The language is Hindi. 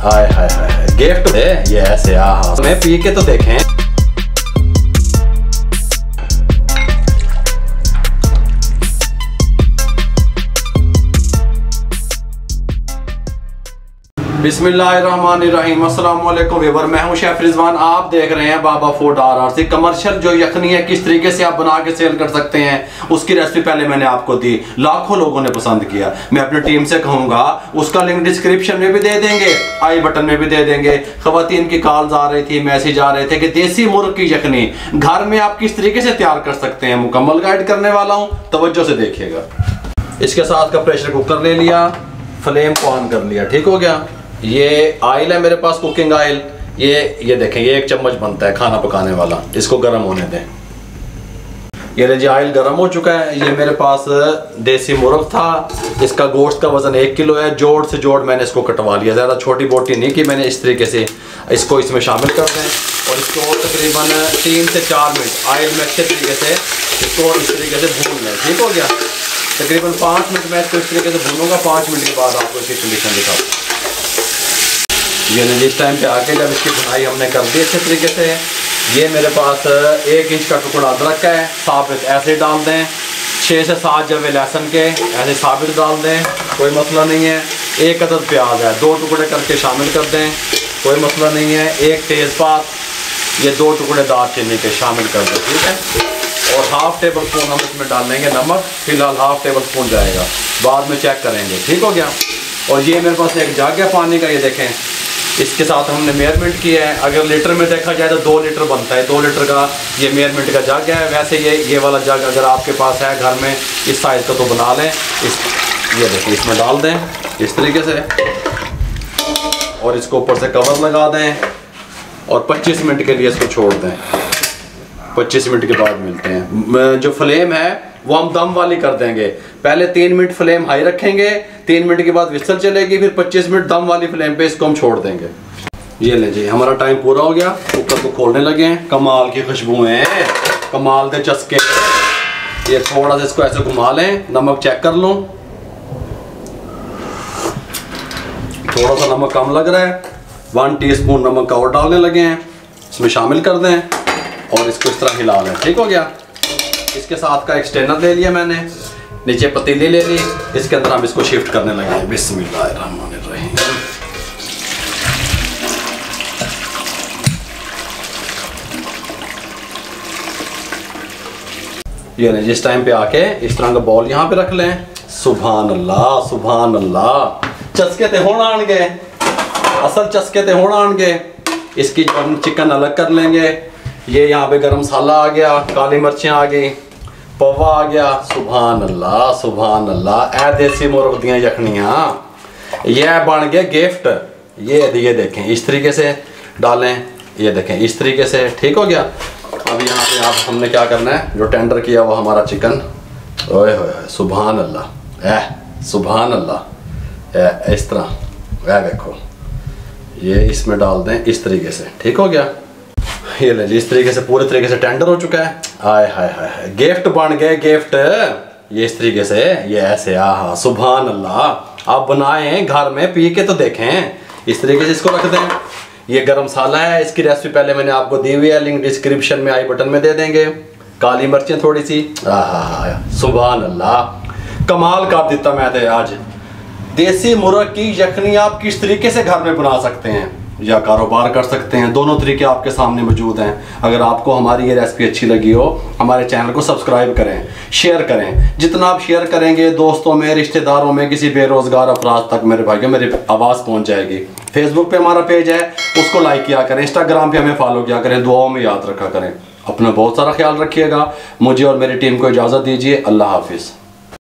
हाय हाय हाय गिफ्ट है ये ऐसे आहा मैं पी के तो देखें वालेकुम मैं हूँ शेफ रिजवान। आप देख रहे हैं बाबा food R R C. Commercial जो यखनी है, किस तरीके से आप बना के सेल कर सकते हैं, उसकी रेसिपी पहले मैंने आपको दी। लाखों लोगों ने पसंद किया। मैं अपनी टीम से कहूँगा, उसका लिंक डिस्क्रिप्शन में भी दे देंगे, आई बटन में भी दे देंगे। खवतिन की कॉल्स आ रही थी, मैसेज आ रहे थे कि देसी मुर्ग की यखनी, घर में आप किस तरीके से तैयार कर सकते हैं, मुकम्मल गाइड करने वाला हूँ। तवज्जो से देखिएगा। इसके साथ का प्रेशर कुकर ले लिया फ्लेम को ऑन कर लिया। ठीक हो गया? ये आयल है मेरे पास कुकिंग आयल ये ये देखें, ये एक चम्मच बनता है खाना पकाने वाला। इसको गर्म होने दें। ये जी, आयल गर्म हो चुका है। ये मेरे पास देसी मुर्ग था। इसका गोश्त का वज़न एक किलो है। जोड़ से जोड़ मैंने इसको कटवा लिया। ज़्यादा छोटी बोटी नहीं की मैंने, इस तरीके से इसको इसमें शामिल कर दें। और इसको तकरीबन तीन से चार मिनट, आयल में अच्छे तरीके से इसको इस तरीके से भून लें। ठीक हो गया? तकरीबन पाँच मिनट मैं इसको इस तरीके से भूनूँगा। पाँच मिनट के बाद आपको इसकी कंडीशन दिखाऊँ ये जिस टाइम पे आके जब इसकी बुनाई हमने कर दी अच्छे तरीके से, ये मेरे पास एक इंच का टुकड़ा अदरक है, साबित ऐसे डाल दें। छः से सात जवे लहसुन के, ऐसे साबित डाल दें, कोई मसला नहीं है। एक अदद प्याज है, दो टुकड़े करके शामिल कर दें, कोई मसला नहीं है। एक तेज़पात, ये दो टुकड़े दालचीनी के शामिल कर दें, ठीक है? और हाफ़ टेबल स्पून हम इसमें डाल देंगे नमक, फ़िलहाल हाफ़ टेबल स्पून जाएगा। बाद में चेक करेंगे, ठीक हो गया? और ये मेरे पास एक जाग है पानी का, ये देखें। इसके साथ हमने मेयरमेंट किया है। अगर लीटर में देखा जाए तो दो लीटर बनता है। दो लीटर का ये मेयरमेंट का जग है। वैसे ये ये वाला जग अगर आपके पास है घर में, इस साइज़ का तो बना लें। इस, ये देखिए, इसमें डाल दें। इस तरीके से। और इसको ऊपर से कवर लगा दें। और 25 मिनट के लिए इसको छोड़ दें। 25 मिनट के बाद मिलते हैं। जो फ्लेम है वो हम दम वाली कर देंगे। पहले तीन मिनट फ्लेम हाई रखेंगे, तीन मिनट के बाद विसल चलेगी, फिर 25 मिनट दम वाली फ्लेम पे इसको हम छोड़ देंगे। ये ले जी, हमारा टाइम पूरा हो गया, कुकर को खोलने लगे हैं। कमाल की खुशबुएँ कमाल के चस्के। ये थोड़ा सा इसको ऐसे घुमा लें, नमक चेक कर लो। थोड़ा सा नमक कम लग रहा है। वन टीस्पून नमक का और डालने लगे हैं, इसमें शामिल कर दें और इसको इस तरह हिला लें। ठीक हो गया? इसके साथ का एक्सटेनर ले लिया मैंने, नीचे पतीली ले ली, इसके अंदर हम इसको शिफ्ट करने लगे हैं। ये नहीं जिस टाइम पे आके इस तरह का बॉल यहाँ पे रख लें। सुबहान अल्लाह सुबहान अल्लाह चस्के ते होना आनगे। असल चस्के ते होना आनगे। इसकी जो हम चिकन अलग कर लेंगे। ये यहाँ पे गरम मसाला आ गया, काली मिर्चें आ गई। पवा आ गया सुबहान अल्लाह सुबहान अल्लाह ए देसी मुर्ग दियाँ यखनियाँ यह बन गया गिफ्ट ये ये देखें इस तरीके से डालें ये देखें इस तरीके से ठीक हो गया अब यहाँ पे आप हमने क्या करना है जो टेंडर किया वो हमारा चिकन ओए हो सुबहान अल्लाह ऐह सुबहान अल्लाह ए इस तरह ए देखो ये इसमें डाल दें इस तरीके से ठीक हो गया ये ले इस तरीके से, पूरे तरीके से टेंडर हो चुका है। आय हाय हाय गिफ्ट बन गए गिफ्ट ये इस तरीके से, ये ऐसे, आहा सुबहान अल्लाह आप बनाए, घर में, पी के तो देखें। इस तरीके से इसको रख दें ये गरम मसाला है, इसकी रेसिपी पहले मैंने आपको दी हुई है लिंक डिस्क्रिप्शन में, आई बटन में दे देंगे। काली मिर्चें थोड़ी सी आहा सुबहान अल्लाह कमाल कर देता मैं आज। देसी मुर्ग की यखनी आप किस तरीके से घर में बना सकते हैं? या कारोबार कर सकते हैं। दोनों तरीके आपके सामने मौजूद हैं। अगर आपको हमारी ये रेसिपी अच्छी लगी हो, हमारे चैनल को सब्सक्राइब करें शेयर करें। जितना आप शेयर करेंगे, दोस्तों में, रिश्तेदारों में, किसी बेरोज़गार अफराज तक मेरे भाइयों, मेरी आवाज़ पहुँच जाएगी। फेसबुक पे हमारा पेज है, उसको लाइक किया करें। इंस्टाग्राम पर हमें फॉलो किया करें। दुआओं में याद रखा करें। अपना बहुत सारा ख्याल रखिएगा। मुझे और मेरी टीम को इजाज़त दीजिए। अल्लाह हाफिज़।